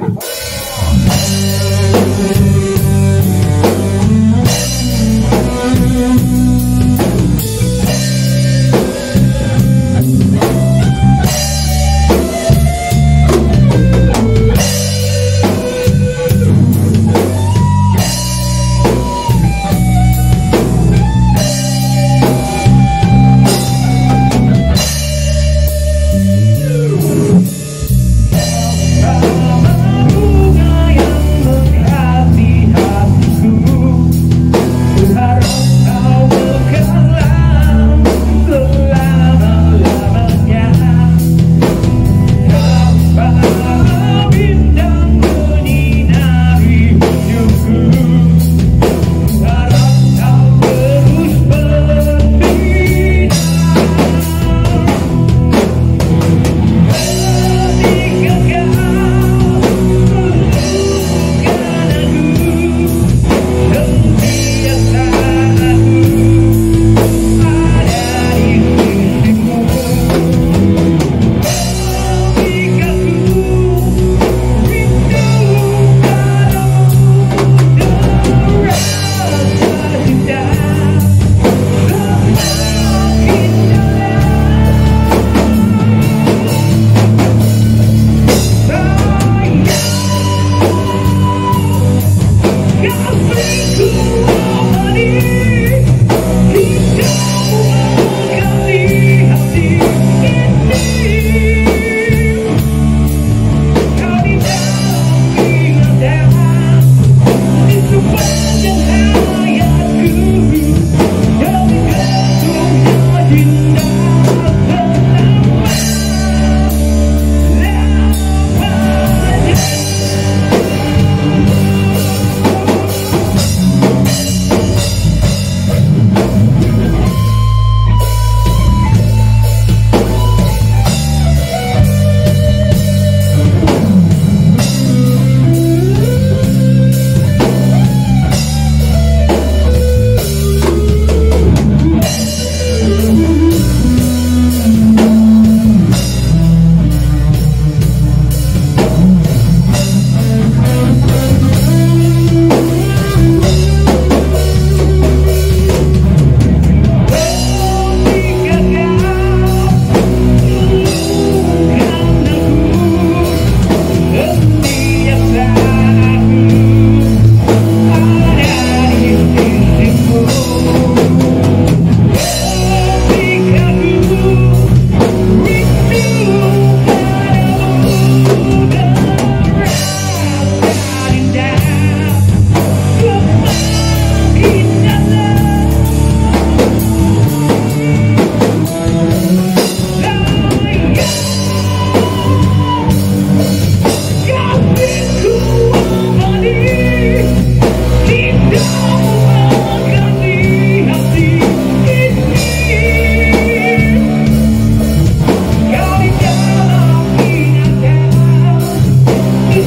people.